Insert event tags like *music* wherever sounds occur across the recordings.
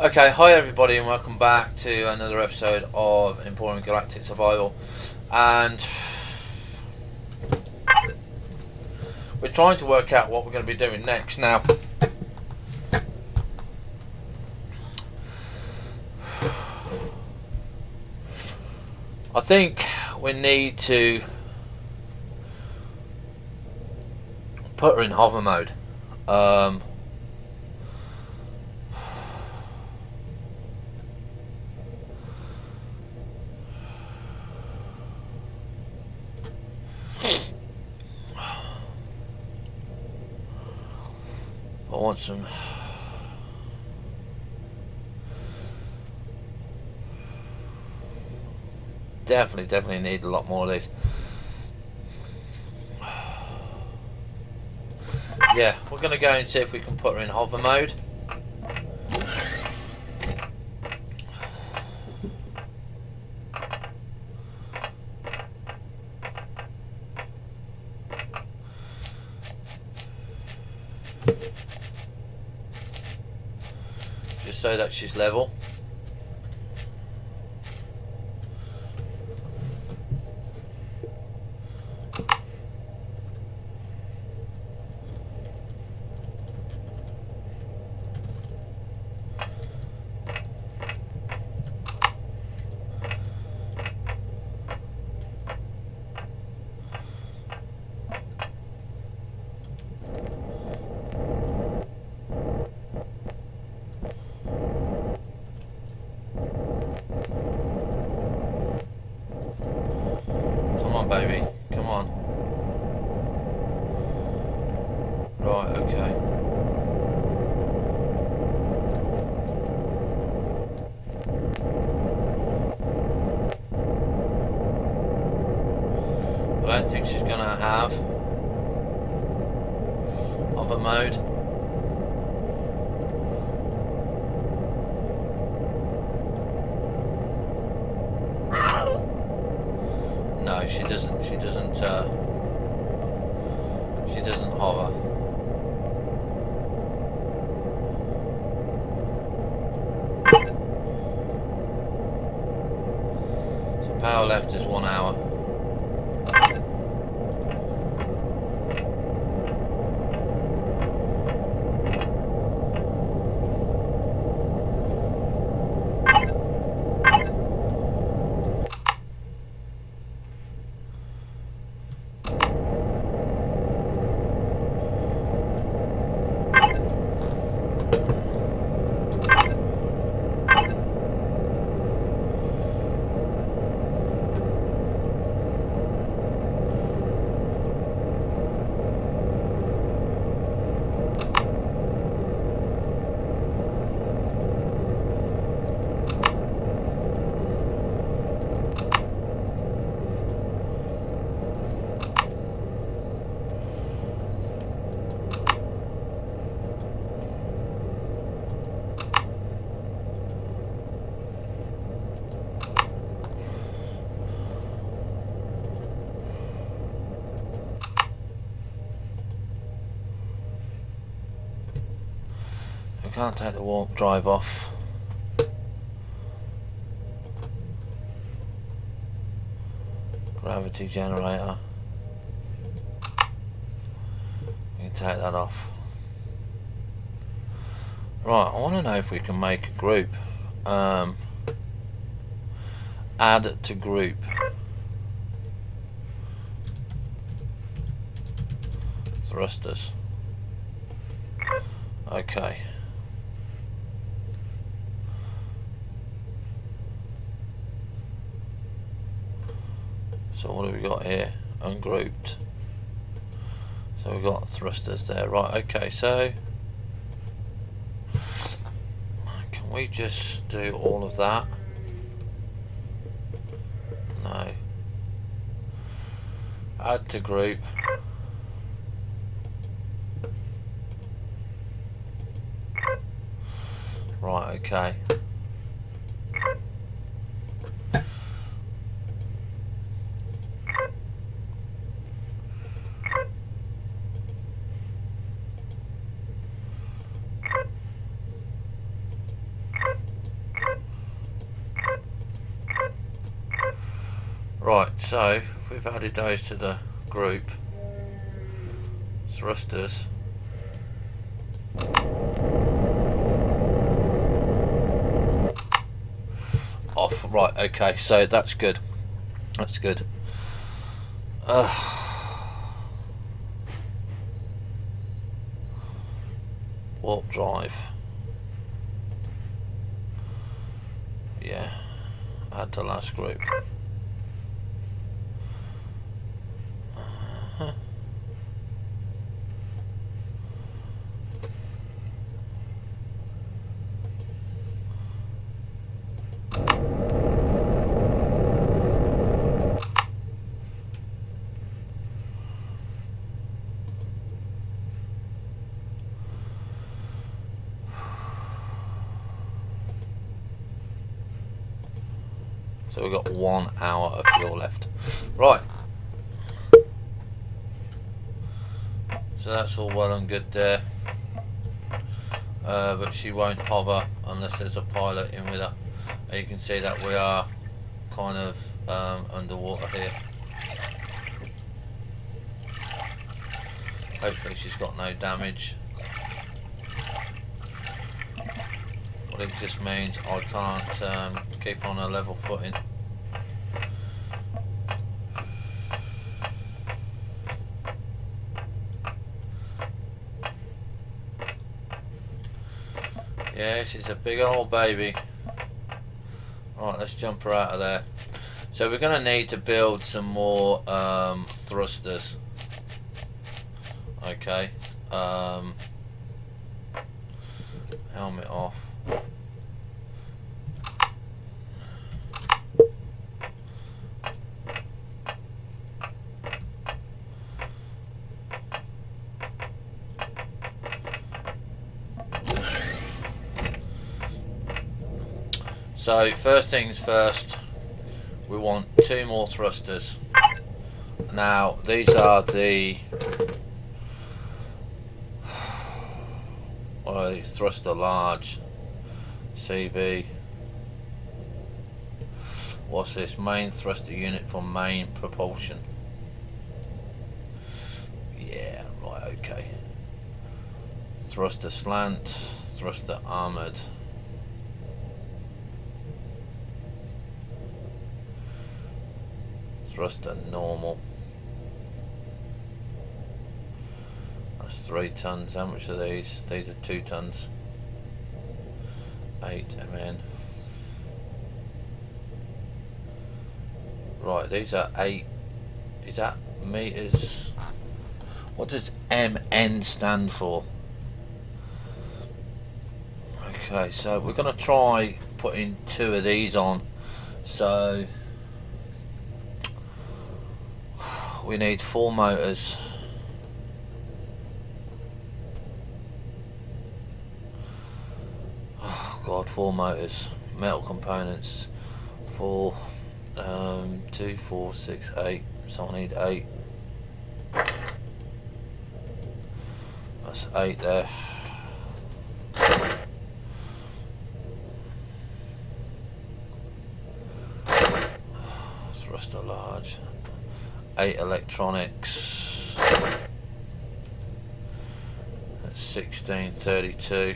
Okay, hi everybody, and welcome back to another episode of Empyrion Galactic Survival. And we're trying to work out what we're going to be doing next. Now, I think we need to put her in hover mode. Um, Some. Definitely, definitely need a lot more of this. Yeah, we're going to go and see if we can put her in hover mode. Just so that she's level. Come on, baby. Come on. Right, okay. I don't think she's gonna have hover mode. *coughs* No, she doesn't. She doesn't. Uh, she doesn't hover. So power left is one hour. Can't take the warp drive off. Gravity generator. We can take that off. Right, I want to know if we can make a group. Um, add to group. Thrusters. Okay. So what have we got here? Ungrouped. So we've got thrusters there. Right, okay, so can we just do all of that? No. Add to group. Right, okay. Right, so we've added those to the group. Thrusters. Off, right, okay, so that's good. That's good. Uh, warp drive. Yeah, add to last group. We've got one hour of fuel left. Right. So that's all well and good there. Uh, but she won't hover unless there's a pilot in with her. And you can see that we are kind of um, underwater here. Hopefully she's got no damage. What it just means I can't um, keep on a level footing. Yeah, she's a big old baby. Right, let's jump her out of there. So we're going to need to build some more um, thrusters. Okay. Um, helmet off. So first things first, we want two more thrusters. Now these are the well, these thruster large CB. What's this main thruster unit for main propulsion? Yeah, right, okay. Thruster slant, thruster armored. Thruster normal. That's three tons. How much are these? These are two tons. Eight MN. Right, these are eight. Is that meters? What does MN stand for? Okay, so we're going to try putting two of these on. So we need four motors. Oh god, four motors. Metal components. Four, um, two, four, six, eight. So I need eight. That's eight there. Thruster large. 8 electronics. That's 1632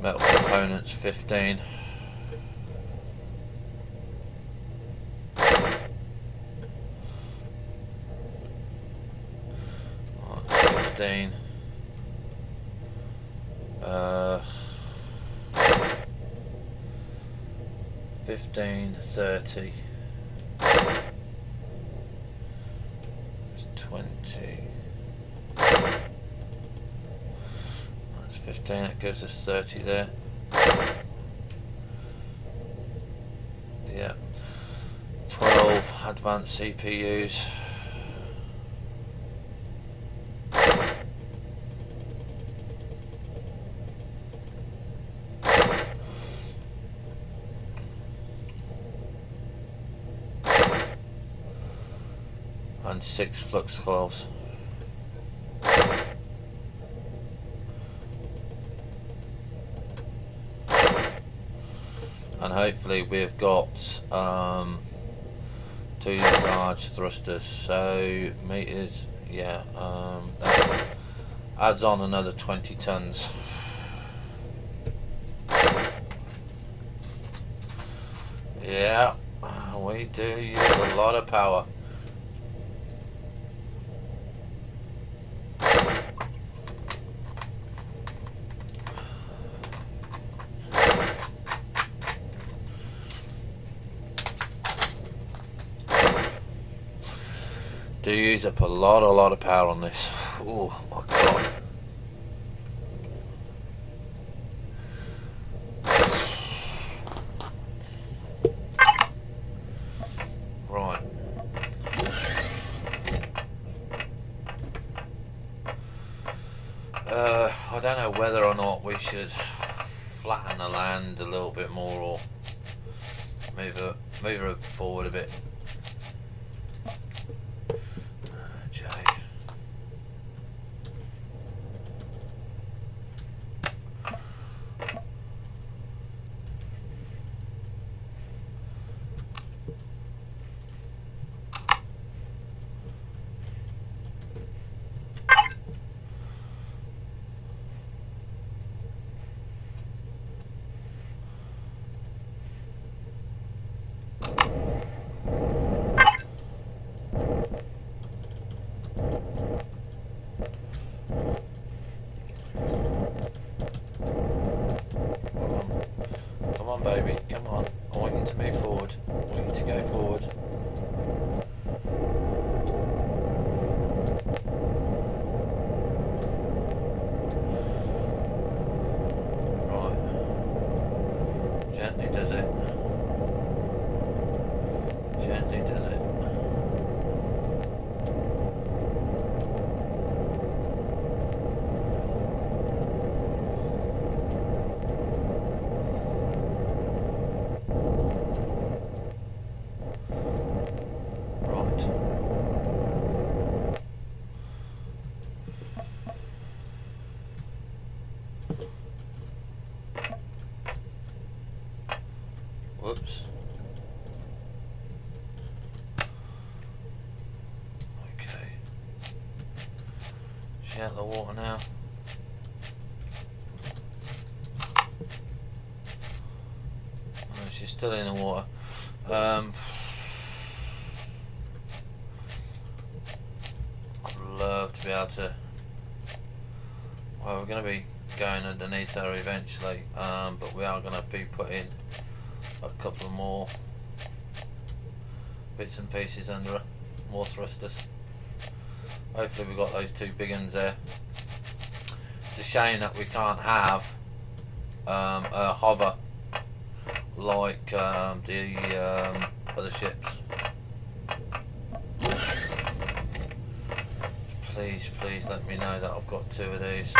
metal components 15 15 uh, 15 30 it's 20 that's 15 that gives us 30 there. Yeah 12 advanced CPUs and six flux coils. And hopefully we've got um, two large thrusters. So meters, yeah, um, adds on another 20 tons. Yeah, we do use a lot of power. Up a lot, a lot of power on this. Oh my god. Right. Uh, I don't know whether or not we should flatten the land a little bit more or move it, move it forward a bit. Baby. Come on. I want you to move forward. I want you to go forward. Right. Gently does it. Gently does it. Whoops. Okay. She out of the water now. Oh, she's still in the water. Um, I'd love to be able to. Well, we're going to be going underneath her eventually, um, but we are going to be putting a couple more bits and pieces under her, more thrusters. Hopefully we've got those two big ones there. It's a shame that we can't have um, a hover like um, the um, other ships. Please, please let me know that I've got two of these.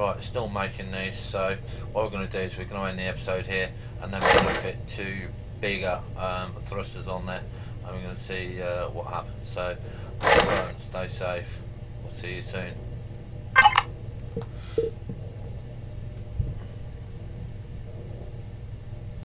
Right, still making these, so what we're going to do is we're going to end the episode here, and then we're going to fit two bigger um, thrusters on there, and we're going to see uh, what happens. So, stay safe, we'll see you soon.